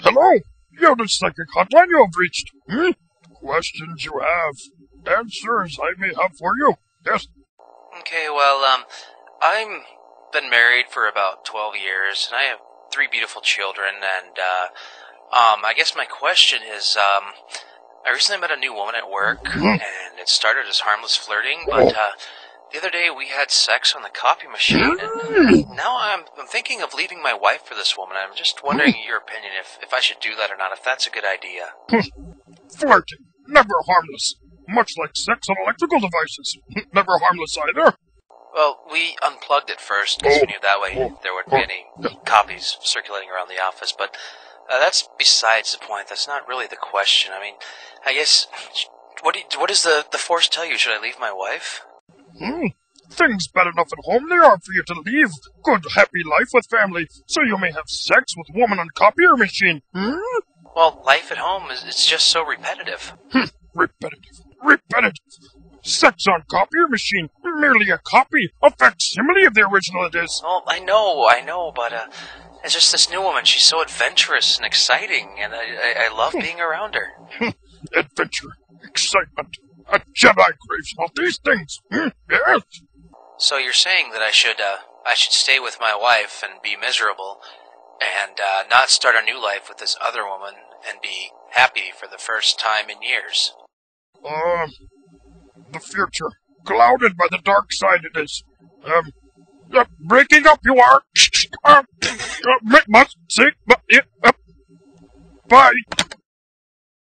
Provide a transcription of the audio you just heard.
Hello? You're the psychic hotline you have reached. Hmm? Questions you have. Answers I may have for you. Yes? Okay, well, um, I'm been married for about 12 years, and I have three beautiful children, and, uh, um, I guess my question is, um, I recently met a new woman at work, and it started as harmless flirting, but, uh, the other day we had sex on the copy machine, and now I'm, I'm thinking of leaving my wife for this woman. I'm just wondering your opinion if, if I should do that or not, if that's a good idea. Flirting. Never harmless. Much like sex on electrical devices. Never harmless either. Well, we unplugged it first because we knew that way there wouldn't be any copies circulating around the office. But uh, that's besides the point. That's not really the question. I mean, I guess what do you, what does the the force tell you? Should I leave my wife? Hmm. Things bad enough at home they are for you to leave. Good, happy life with family, so you may have sex with woman on copier machine. Hmm? Well, life at home is it's just so repetitive. Hmm. Repetitive. Repetitive. Sex on copier machine. Merely a copy, a facsimile of the original it is. Well, I know, I know, but uh, it's just this new woman. She's so adventurous and exciting, and I I, I love being around her. Adventure, excitement. A Jedi craves all these things. Hmm? Yes. So you're saying that I should uh, I should stay with my wife and be miserable, and uh, not start a new life with this other woman and be happy for the first time in years. Uh, the future. Clouded by the dark side it is. Um, uh, breaking up you are. Uh, uh, must see, but, uh, bye.